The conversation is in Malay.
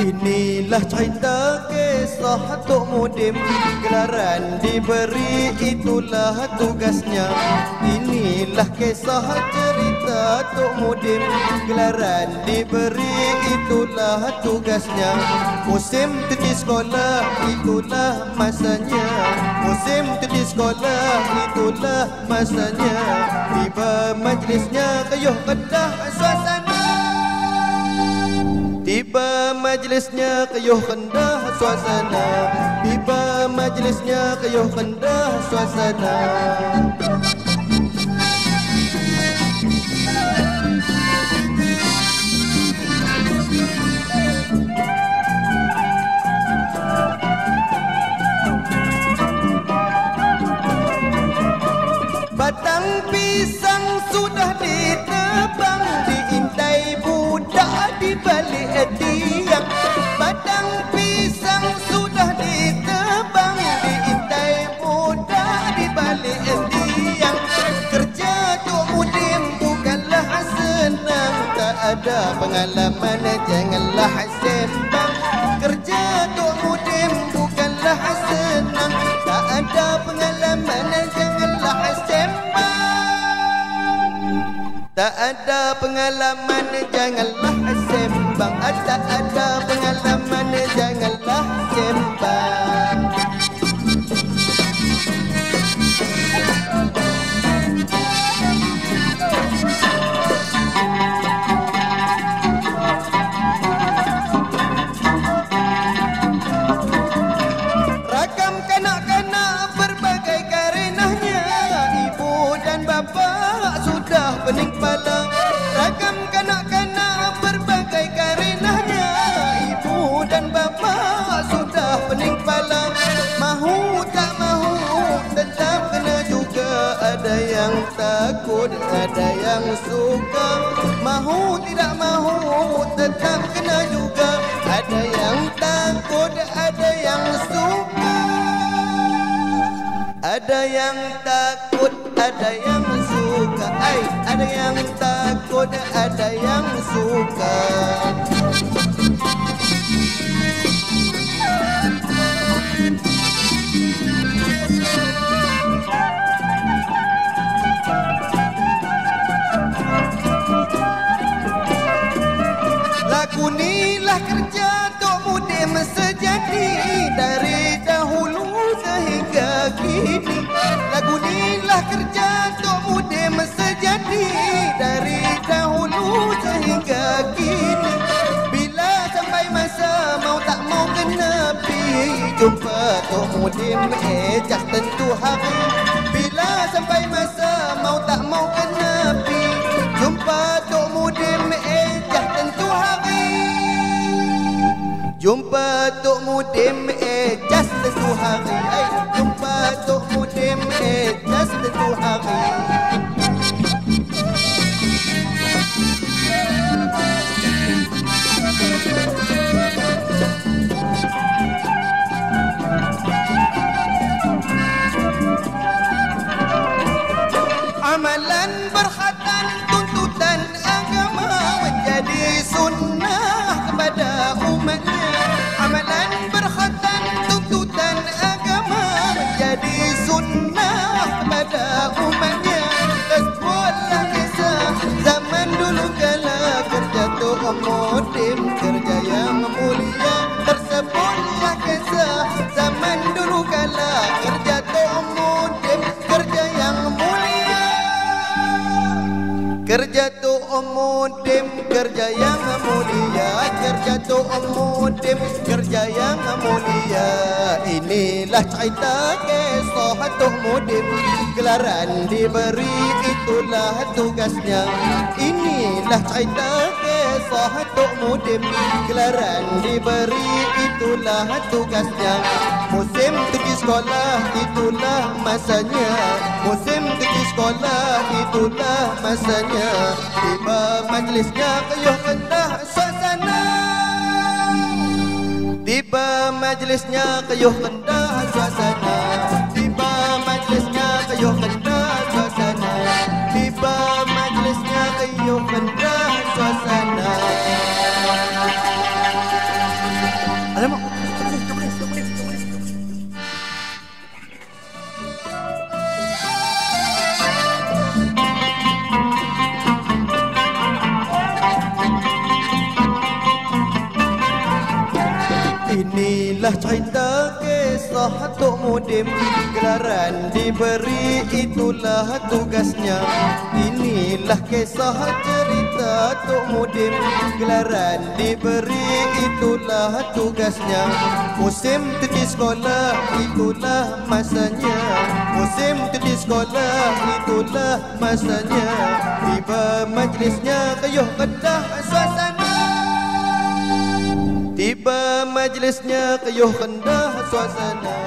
Inilah cerita kisah Tok Mudim. Gelaran diberi itulah tugasnya. Inilah kisah cerita Tok Mudim. Gelaran diberi itulah tugasnya. Musim cuti sekolah itulah masanya. Musim cuti sekolah itulah masanya. Tiba majlisnya kayuh kedah suasana Tiba majlisnya kayuh kendah suasana. Tiba majlisnya kayuh kendah suasana. Batang pisang sudah ditebang pengalaman janganlah sembang Kerja Tok Mudim bukanlah senang. Tak ada pengalaman janganlah sembang. Tak ada pengalaman janganlah sembang. Tak ada pengalaman ada yang suka Mahu tidak mahu tetap kena juga. Ada yang takut, ada yang suka. Ada yang takut, ada yang suka. Ay, Ada yang takut, ada yang suka Jumpa Tok Mudim ejak tentu hari Bila sampai masa mau tak mau kena pi. Jumpa Tok Mudim ejak tentu hari. Jumpa Tok Mudim ejak tentu hari. Ay, Jumpa Tok Mudim ejak tentu hari Kerja tu mudim kerja yang mulia. Kerja tu mudim kerja yang mulia. Inilah cerita kisah tu mudim Gelaran diberi itulah tugasnya. Inilah cerita kisah tu mudim Gelaran diberi itulah tugasnya. Musim pergi sekolah itulah masanya. Musim pergi sekolah itulah masanya majlisnya kayuh kendah suasana. Tiba majlisnya kayuh kendah suasana. Tiba majlisnya kayuh kendah suasana. Tiba majlisnya kayuh kendah suasana. Alamak Inilah cerita kisah Tok Mudim. Gelaran diberi itulah tugasnya. Inilah kisah cerita Tok Mudim. Gelaran diberi itulah tugasnya. Musim cuti sekolah itulah masanya. Musim cuti sekolah itulah masanya. Tiba majlisnya kayuh kedah suasana Tiba majlisnya kayuh rendah suasana